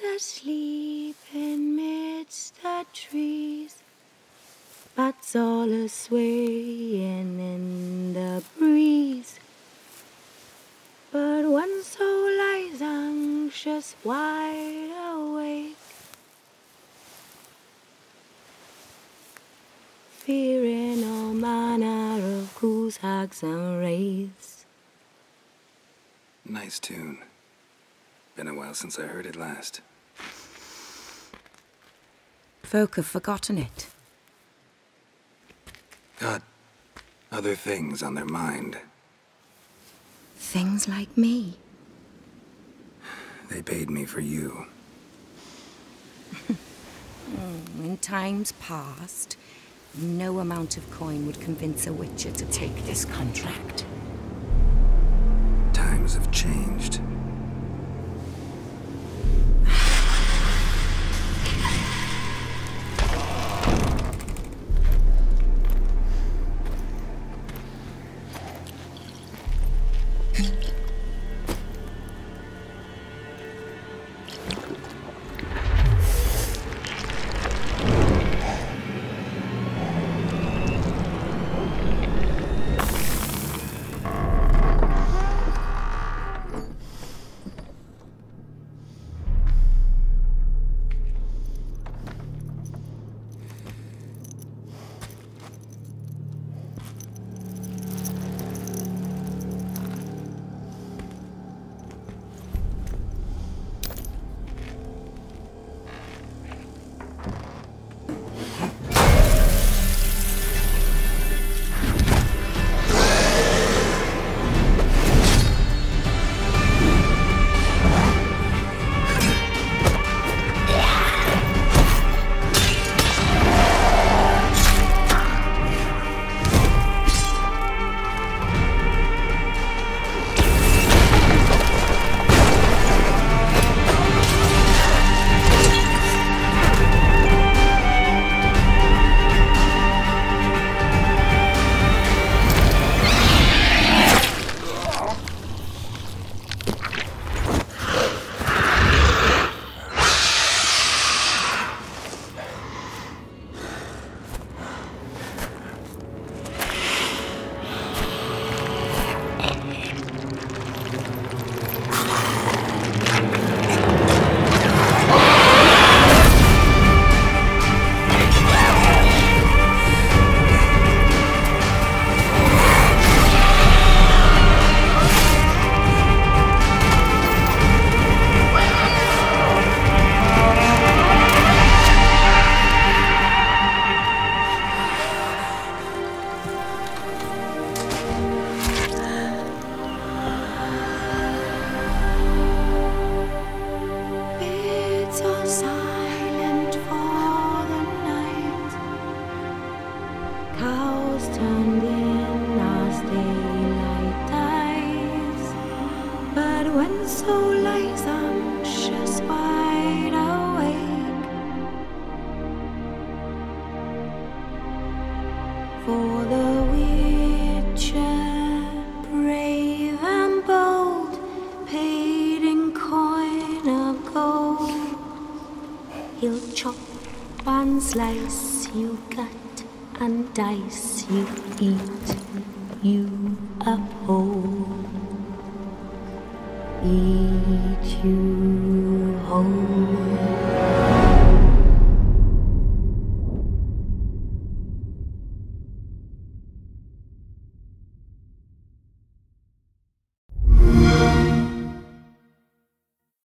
who's asleep in midst the trees. Bats all a swaying in the breeze. But one soul lies anxious, wide awake. Fearing all manner of ghouls, hags, and wraiths. Nice tune. Been a while since I heard it last. Folk have forgotten it. Got other things on their mind. Things like me. They paid me for you. In times past, no amount of coin would convince a witcher to take this contract. Times have changed. And slice you cut and dice you eat you up whole. Eat you whole.